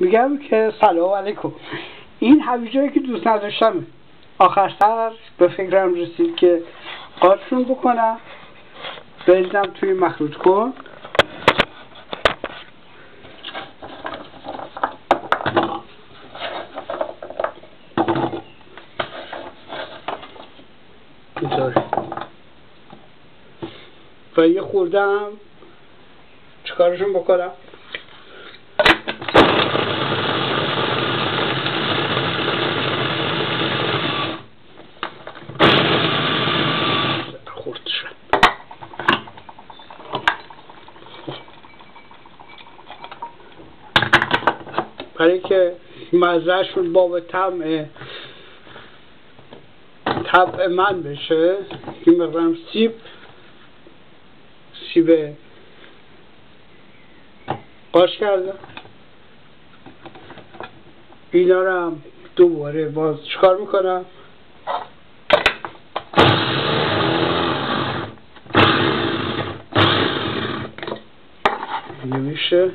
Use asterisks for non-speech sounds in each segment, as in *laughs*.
میگم که سلام علیکم. این هویجایی که دوست نداشتم آخر سر به فکرم رسید که قاطشون بکنم. بریزم توی مخلوط کن. و یه خوردم. چیکارشون بکنم؟ برای که مزهشون باب طعم طبع من بشه این مقدارم سیب سیب قاش کردم. اینا رو هم دوباره باز چکار می‌کنم؟ نمیشه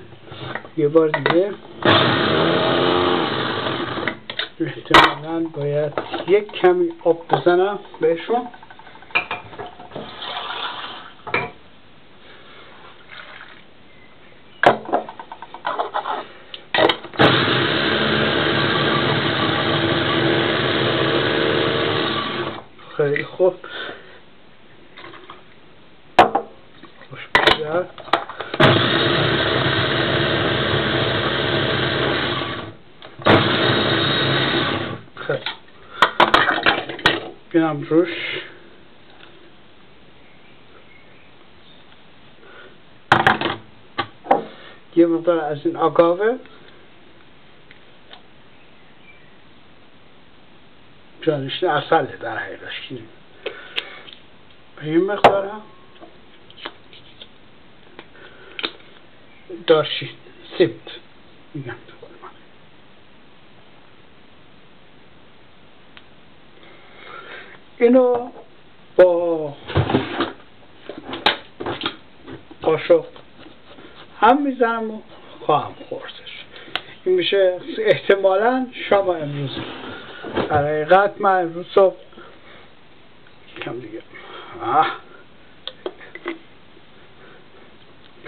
یه بار دیگه. احتمالا باید یک کمی آب بزنم بهشون. خیلی خوب. خوش بگذار خیلی اینم روش. یه مقدار از این آگاوه جانشین اصله در حقیقتش به این مقدار هم. دارشین میگم اینو با قاشق هم می‌زنم و خواهم خوردش این میشه احتمالا شام امروز. در حقیقت من امروز صبح کم دیگه. آه.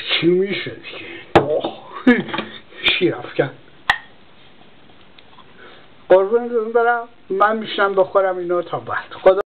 چی میشه دیگه؟ اوه. *laughs* شیر افکن قربونتون برم من میشنم بخورم اینو تا بعد. خدا